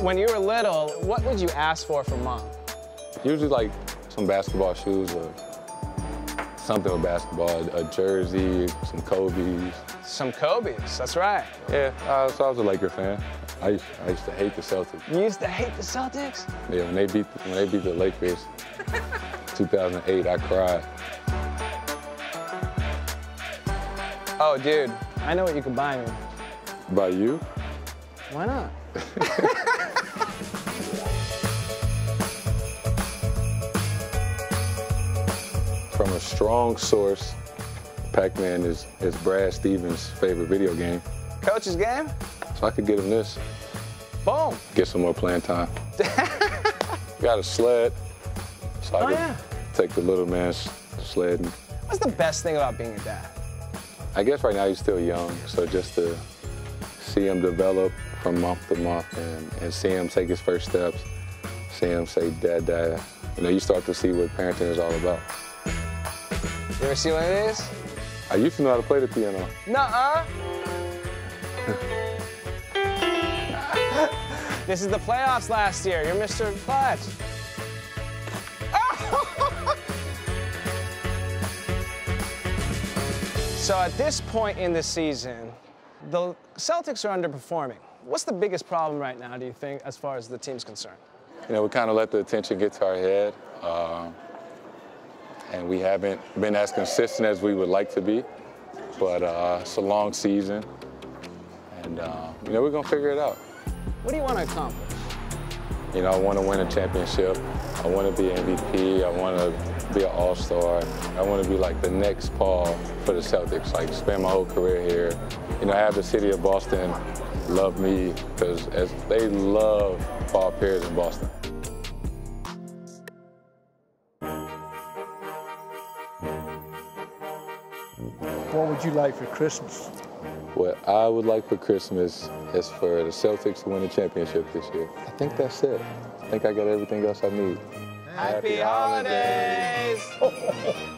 When you were little, what would you ask for from mom? Usually like some basketball shoes or something with basketball, a jersey, some Kobe's. Some Kobe's, that's right. Yeah, uh, so I was a Laker fan. I used, I used to hate the Celtics. You used to hate the Celtics? Yeah, when they beat when they beat the Lakers, 2008, I cried. Oh, dude, I know what you could buy me. By you? Why not? From a strong source, Pac-Man is, is Brad Stevens' favorite video game. Coach's game? So I could get him this, Boom. get some more playing time. Got a sled, so I Oh, could yeah. take the little man's sled. And What's the best thing about being a dad? I guess right now he's still young, so just to see him develop from month to month and, and see him take his first steps, see him say, Dad, Dad, you know, you start to see what parenting is all about. You ever see what it is? I used to know how to play the piano. Nuh-uh. this is the playoffs last year. You're Mr. Clutch. so at this point in the season, the Celtics are underperforming. What's the biggest problem right now, do you think, as far as the team's concerned? You know, we kind of let the attention get to our head, um, and we haven't been as consistent as we would like to be. But uh, it's a long season, and uh, you know we're gonna figure it out. What do you want to accomplish? You know, I want to win a championship. I want to be MVP. I want to be an All-Star. I want to be like the next Paul for the Celtics. Like spend my whole career here. You know, have the city of Boston love me because as they love Paul Pierce in Boston. What would you like for Christmas? What I would like for Christmas is for the Celtics to win the championship this year. I think that's it. I think I got everything else I need. Happy holidays!